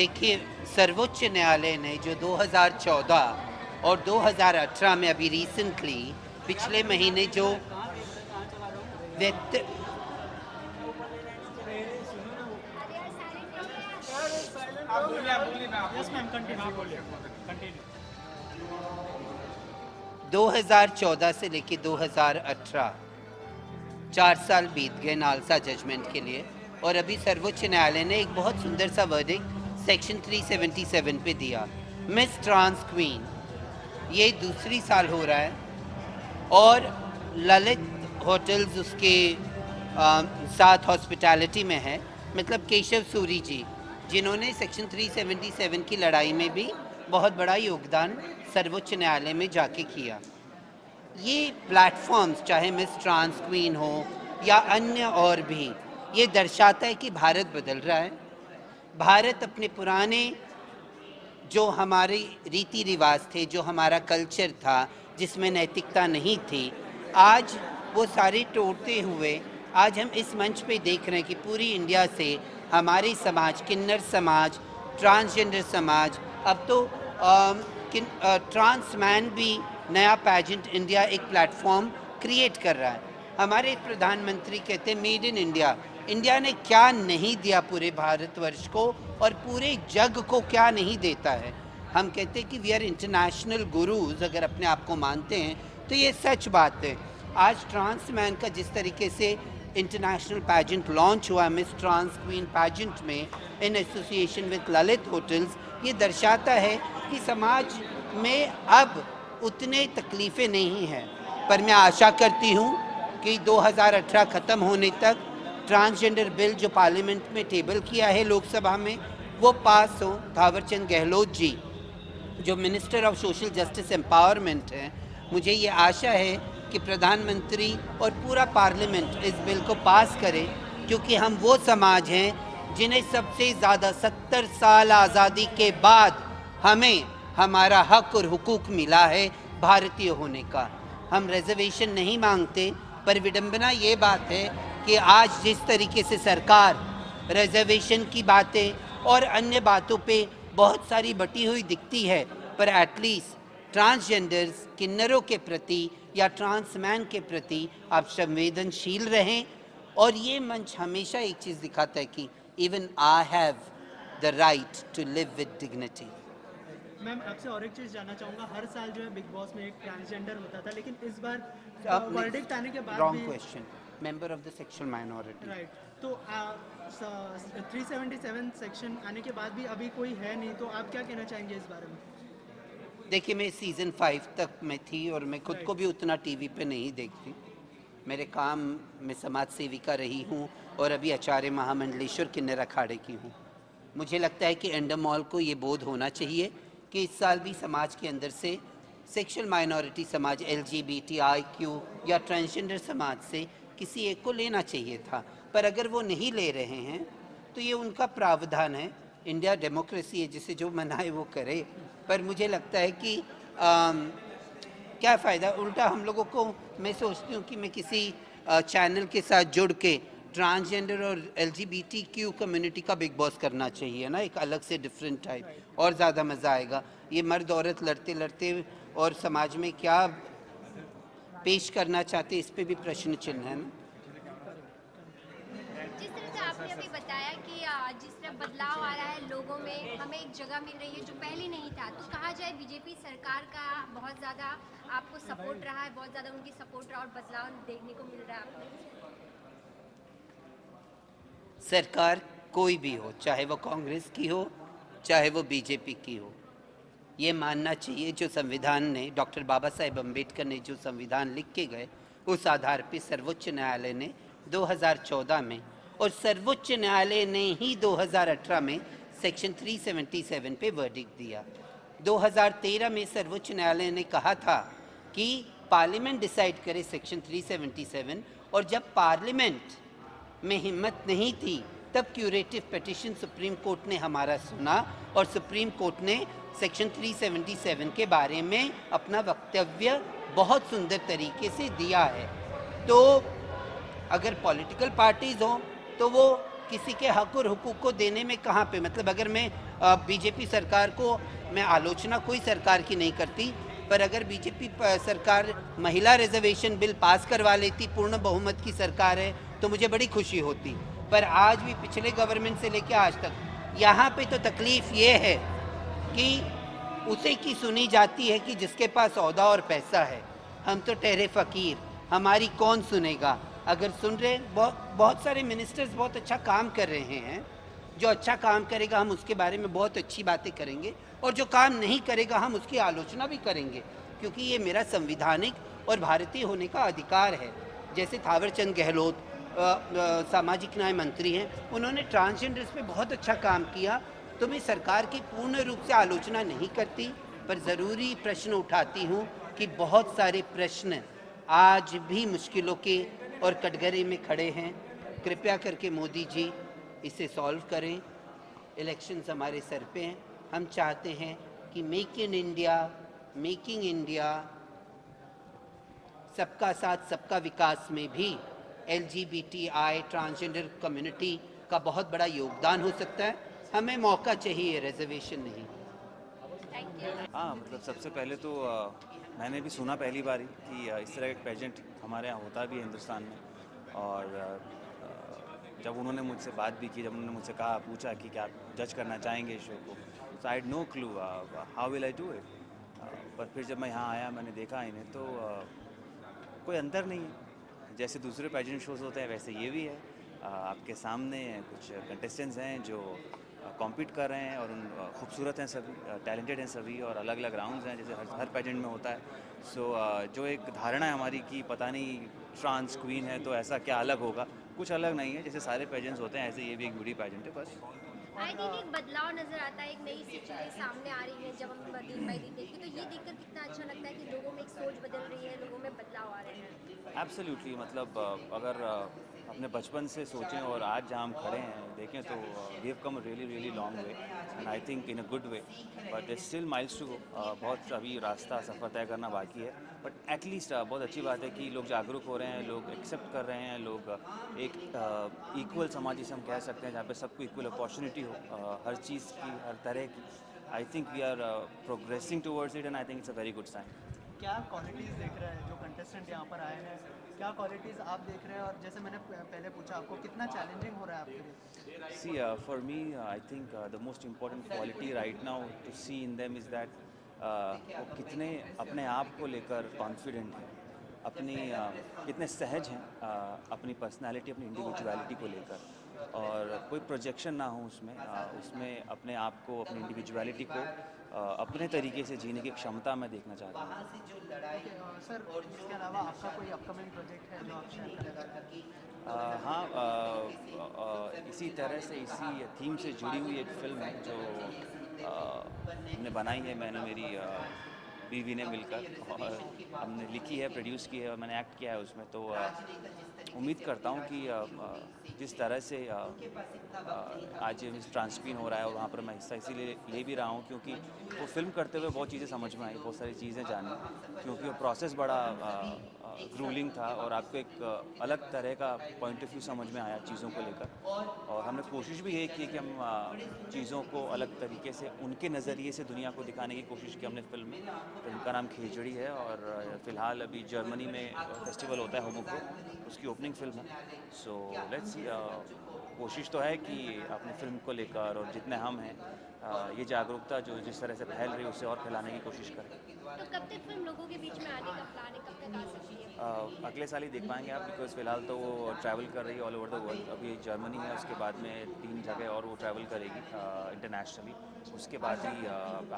देखिए, सर्वोच्च न्यायालय ने जो 2014 और 2018 में अभी रिसेंटली पिछले महीने जो व्यक्ति बोलिए कंटिन्यू 2014 से लेके 2018 चार साल बीत गए नालसा जजमेंट के लिए। और अभी सर्वोच्च न्यायालय ने एक बहुत सुंदर सा वर्डिक सेक्शन 377 पे दिया। मिस ट्रांस क्वीन ये दूसरी साल हो रहा है और ललित होटल्स उसके आ, साथ हॉस्पिटैलिटी में है। मतलब केशव सूरी जी जिन्होंने सेक्शन 377 की लड़ाई में भी बहुत बड़ा योगदान सर्वोच्च न्यायालय में जाके किया। ये प्लेटफॉर्म्स चाहे मिस ट्रांस क्वीन हो या अन्य और भी ये दर्शाता है कि भारत बदल रहा है। भारत अपने पुराने जो हमारे रीति रिवाज थे, जो हमारा कल्चर था, जिसमें नैतिकता नहीं थी, आज वो सारे तोड़ते हुए, आज हम इस मंच पे देख रहे हैं कि पूरी इंडिया से हमारे समाज, किन्नर समाज, ट्रांसजेंडर समाज, अब तो ट्रांस मैन भी नया पैजेंट इंडिया एक प्लेटफॉर्म क्रिएट कर रहा है। हमारे प्रधानमंत्री कहते मेड इन इंडिया। इंडिया ने क्या नहीं दिया पूरे भारतवर्ष को और पूरे जग को क्या नहीं देता है? हम कहते हैं कि वी आर इंटरनेशनल गुरुज अगर अपने आप को मानते हैं तो ये सच बात है। आज ट्रांस मैन का जिस तरीके से इंटरनेशनल पैजेंट लॉन्च हुआ मिस ट्रांस क्वीन पैजेंट में in association with Lalit hotels ये दर्शाता है कि समाज में अब उतने तकलीफ़ें नहीं हैं। पर मैं आशा करती हूँ कि 2018 ख़त्म होने तक ट्रांसजेंडर बिल जो पार्लियामेंट में टेबल किया है लोकसभा में, वो पास हो। थावरचंद गहलोत जी, जो minister of social justice empowerment हैं, मुझे ये आशा है कि प्रधानमंत्री और पूरा पार्लियामेंट इस बिल को पास करे, क्योंकि हम वो समाज हैं जिन्हें सबसे ज़्यादा सत्तर साल आज़ादी के बाद हमें हमारा हक और हुकूक मिला है भारतीय होने का। हम रिजर्वेशन नहीं मांगते पर विडंबना ये बात है कि आज जिस तरीके से सरकार रिजर्वेशन की बातें और अन्य बातों पे बहुत सारी बटी हुई दिखती है, पर एटलीस्ट ट्रांसजेंडर्स किन्नरों के प्रति या ट्रांसमैन के प्रति आप संवेदनशील रहें। और ये मंच हमेशा एक चीज़ दिखाता है कि even I have the right to live with dignity ma'am आपसे और एक चीज़ जानना चाहूँगा। हर साल जो है बिग बॉस में एक ट्रांसजेंडर होता था लेकिन इस बार वर्डिक्ट आने के बाद wrong question member of the sexual minority right तो थ्री सेवेंटी सेवन सेक्शन आने के बाद भी अभी कोई है नहीं तो आप क्या कहना चाहेंगे इस बारे में? देखिए मैं सीज़न फाइव तक में थी और मैं खुद को भी उतना टीवी पे नहीं देखती। मेरे काम में समाज सेविका रही हूँ और अभी आचार्य महामंडलेश्वर किन्नर अखाड़े की हूँ। मुझे लगता है कि एंडमॉल को ये बोध होना चाहिए। कि इस साल भी समाज के अंदर से सेक्शुअल माइनॉरिटी समाज एल क्यू या ट्रांसजेंडर समाज से किसी एक को लेना चाहिए था। पर अगर वो नहीं ले रहे हैं तो ये उनका प्रावधान है। इंडिया डेमोक्रेसी है जिसे जो मनाए वो करे। पर मुझे लगता है कि आम, क्या फ़ायदा? उल्टा हम लोगों को मैं सोचती हूँ कि मैं किसी चैनल के साथ जुड़ के ट्रांसजेंडर और एल जी क्यू कम्युनिटी का बिग बॉस करना चाहिए ना? एक अलग से डिफरेंट टाइप और ज़्यादा मज़ा आएगा। ये मर्द औरत लड़ते लड़ते और समाज में क्या पेश करना चाहते इस पर भी प्रश्न चिन्ह है ना? जिस तरह आपने अभी बताया कि जिस तरह बदलाव आ रहा है लोगों में हमें एक जगह मिल रही है जो पहले नहीं था। तो कहा जाए बीजेपी सरकार का बहुत ज़्यादा आपको सपोर्ट रहा है बहुत ज़्यादा उनकी सपोर्ट रहा और बदलाव देखने को मिल रहा है आपको। सरकार कोई भी हो, चाहे वो कांग्रेस की हो, चाहे वो बीजेपी की हो, ये मानना चाहिए जो संविधान ने, डॉक्टर बाबा साहेब अंबेडकर ने जो संविधान लिख के गए, उस आधार पर सर्वोच्च न्यायालय ने 2014 में और सर्वोच्च न्यायालय ने ही 2018 में सेक्शन 377 पे वर्डिक्ट दिया। 2013 में सर्वोच्च न्यायालय ने कहा था कि पार्लियामेंट डिसाइड करे सेक्शन 377 और जब पार्लियामेंट में हिम्मत नहीं थी, तब क्यूरेटिव पटिशन सुप्रीम कोर्ट ने हमारा सुना और सुप्रीम कोर्ट ने सेक्शन 377 के बारे में अपना वक्तव्य बहुत सुंदर तरीके से दिया है। तो अगर पॉलिटिकल पार्टीज़ हों तो वो किसी के हक और हकूक़ को देने में कहाँ पे? मतलब अगर मैं बीजेपी सरकार को, मैं आलोचना कोई सरकार की नहीं करती, पर अगर बीजेपी सरकार महिला रिजर्वेशन बिल पास करवा लेती, पूर्ण बहुमत की सरकार है तो मुझे बड़ी खुशी होती। पर आज भी पिछले गवर्नमेंट से लेकर आज तक, यहाँ पे तो तकलीफ़ ये है कि उसे की सुनी जाती है कि जिसके पास अहदा और पैसा है, हम तो ठहरे फ़कीर, हमारी कौन सुनेगा? अगर सुन रहे बहुत बहुत सारे मिनिस्टर्स बहुत अच्छा काम कर रहे हैं, जो अच्छा काम करेगा, हम उसके बारे में बहुत अच्छी बातें करेंगे, और जो काम नहीं करेगा, हम उसकी आलोचना भी करेंगे, क्योंकि ये मेरा संविधानिक और भारतीय होने का अधिकार है। जैसे थावरचंद गहलोत सामाजिक न्याय मंत्री हैं। उन्होंने ट्रांसजेंडर्स पे बहुत अच्छा काम किया। तो मैं सरकार की पूर्ण रूप से आलोचना नहीं करती, पर ज़रूरी प्रश्न उठाती हूँ कि बहुत सारे प्रश्न आज भी मुश्किलों के और कटघरे में खड़े हैं। कृपया करके मोदी जी, इसे सॉल्व करें। इलेक्शंस हमारे सर पे हैं। हम चाहते हैं कि Make in India making India सबका साथ, सबका विकास में भी LGBTI ट्रांसजेंडर कम्युनिटी का बहुत बड़ा योगदान हो सकता है। हमें मौका चाहिए रिजर्वेशन नहीं। हाँ मतलब सबसे पहले तो आ, मैंने भी सुना पहली बार ही कि आ, इस तरह का पेजेंट हमारे यहाँ होता भी है हिंदुस्तान में। और आ, जब उन्होंने मुझसे बात भी की जब उन्होंने मुझसे कहा पूछा कि क्या जज करना चाहेंगे इस शो को so I no clue how will I do it पर फिर जब मैं यहाँ आया मैंने देखा इन्हें तो कोई अंतर नहीं है। जैसे दूसरे पेजेंट शोज़ होते हैं वैसे ये भी है। आपके सामने कुछ कंटेस्टेंट्स हैं जो कॉम्पीट कर रहे हैं और उन खूबसूरत हैं सभी टैलेंटेड हैं सभी और अलग अलग राउंड्स हैं जैसे हर हर पेजेंट में होता है। सो so, जो एक धारणा है हमारी कि पता नहीं ट्रांस क्वीन है तो ऐसा क्या अलग होगा कुछ अलग नहीं है जैसे सारे पेजेंट्स होते हैं ऐसे ये भी एक ब्यूटी पेजेंट है बस। आई थिंक एक बदलाव नज़र आता है, एक नई सी चीज़ें सामने आ रही हैं जब हम दिन बाई दिन देखते तो ये देखकर कितना अच्छा लगता है कि लोगों में एक सोच बदल रही है, लोगों में बदलाव आ रहे हैं। एब्सोल्युटली मतलब अगर अपने बचपन से सोचें और आज जहाँ हम खड़े हैं देखें तो we have come really really long way and I think in a good way but still miles to बहुत अभी रास्ता सफ़र तय करना बाकी है। बट एटलीस्ट uh, बहुत अच्छी बात है कि लोग जागरूक हो रहे हैं लोग एक्सेप्ट कर रहे हैं लोग uh, एक इक्वल uh, समाज जिसे हम कह सकते हैं जहाँ पे सबको इक्वल अपॉर्चुनिटी हो uh, हर चीज़ की हर तरह की। I think we are progressing towards it and I think it's a very good sign क्या क्वालिटीज़ देख रहे हैं जो कंटेस्टेंट यहाँ पर आए हैं? क्या क्वालिटीज़ आप देख रहे हैं? और जैसे मैंने पहले पूछा आपको कितना चैलेंजिंग हो रहा है आपके लिए? See for me I think the most important quality right now to see in them is that वो कितने अपने आप को लेकर कॉन्फिडेंट हैं अपनी uh, कितने सहज हैं uh, अपनी पर्सनालिटी अपनी इंडिविजुअलिटी को लेकर। और कोई प्रोजेक्शन ना हो उसमें uh, उसमें अपने आप को अपनी इंडिविजुअलिटी को अपने तरीके से जीने की क्षमता मैं देखना चाहता हूँ। सर इसके अलावा आपका कोई अपकमिंग प्रोजेक्ट है जो आप शेयर हाँ इसी तरह से इसी थीम से जुड़ी हुई एक फ़िल्म है जो हमने बनाई है। मैंने मेरी बीवी ने मिलकर और हमने लिखी है प्रोड्यूस की है और मैंने एक्ट किया है उसमें। तो उम्मीद करता हूँ कि जिस तरह से आज ट्रांसपीन हो रहा है और वहाँ पर मैं हिस्सा इसीलिए ले भी रहा हूँ क्योंकि वो फ़िल्म करते हुए बहुत चीज़ें समझ में आई, बहुत सारी चीज़ें जानी। क्योंकि वो प्रोसेस बड़ा ग्रूलिंग था और आपको एक अलग तरह का पॉइंट ऑफ़ व्यू समझ में आया चीज़ों को लेकर। और हमने कोशिश भी यही की कि हम चीज़ों को अलग तरीके से, उनके नज़रिए से दुनिया को दिखाने की कोशिश की हमने फ़िल्म में। फ़िल्म का नाम खिचड़ी है और फ़िलहाल अभी जर्मनी में फेस्टिवल होता है होमोको उसकी ओपनिंग फ़िल्म है। सो लेट्स कोशिश तो है कि अपने फ़िल्म को लेकर और जितने हम हैं ये जागरूकता जो जिस तरह से फैल रही है उसे और फैलाने की कोशिश करें। तो कब तक फ़िल्म लोगों के बीच में आने का प्लान है? कब तक आ सकती है? अगले साल ही देख पाएँगे आप बिकॉज़ फ़िलहाल तो वो ट्रैवल कर रही है ऑल ओवर द वर्ल्ड अभी जर्मनी है उसके बाद में तीन जगह और वो ट्रैवल करेगी इंटरनेशनली उसके बाद ही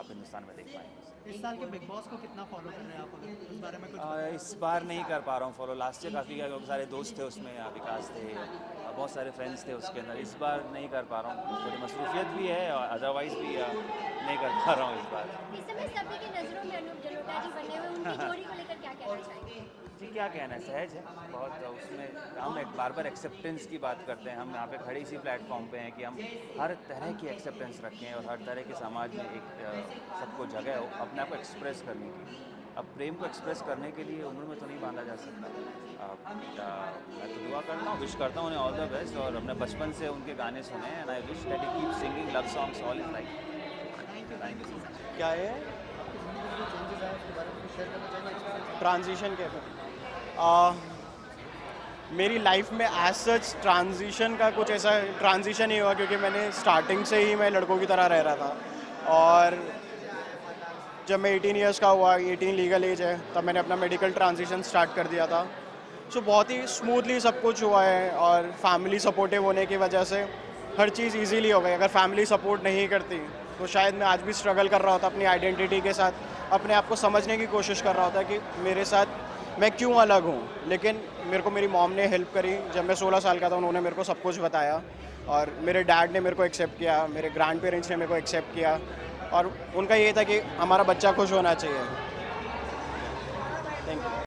आप हिंदुस्तान में देख पाएँगे। इस साल के बिग बॉस को कितना फॉलो कर रहे हैं आप उस बारे में कुछ इस बार नहीं कर पा रहा हूँ फॉलो लास्ट ईयर काफ़ी सारे दोस्त थे उसमें विकास थे बहुत सारे फ्रेंड्स थे उसके अंदर। इस बार नहीं कर पा रहा हूँ। थोड़ी मसरूफियत भी है और अदरवाइज़ भी नहीं कर पा रहा हूँ इस बार इस समय सभी की नज़रों में अनूप जलोटा जी बने हुए उनकी जोड़ी को लेकर क्या कहना चाहेंगे? जी क्या कहना है सहज है। बहुत उसमें हम एक बार बार एक्सेप्टेंस की बात करते हैं। हम यहाँ पे खड़े इसी प्लेटफॉर्म पे हैं कि हम हर तरह की एक्सेप्टेंस रखें और हर तरह के समाज में एक सबको जगह हो अपने आप को एक्सप्रेस करने की अब प्रेम को एक्सप्रेस करने के लिए उम्र में तो नहीं बांधा जा सकता। अब, मैं तो दुआ करता हूँ विश करता हूँ उन्हें ऑल द बेस्ट और हमने बचपन से उनके गाने सुने। And I wish that he keep singing love songs all is life thank you so much क्या है? ट्रांजिशन के मेरी लाइफ में एज सच ट्रांजिशन का कुछ ऐसा ट्रांजिशन ही हुआ क्योंकि मैंने स्टार्टिंग से ही मैं लड़कों की तरह रह रहा था। और जब मैं 18 इयर्स का हुआ 18 लीगल एज है तब मैंने अपना मेडिकल ट्रांजिशन स्टार्ट कर दिया था। सो बहुत ही स्मूथली सब कुछ हुआ है और फैमिली सपोर्टिव होने की वजह से हर चीज़ इजीली हो गई। अगर फैमिली सपोर्ट नहीं करती तो शायद मैं आज भी स्ट्रगल कर रहा होता अपनी आइडेंटिटी के साथ, अपने आप को समझने की कोशिश कर रहा होता कि मेरे साथ मैं क्यों अलग हूँ? लेकिन मेरे को मेरी मॉम ने हेल्प करी। जब मैं 16 साल का था, उन्होंने मेरे को सब कुछ बताया और मेरे डैड ने मेरे को एक्सेप्ट किया, मेरे ग्रैंड पेरेंट्स ने मेरे को एक्सेप्ट किया और उनका ये था कि हमारा बच्चा खुश होना चाहिए। Thank you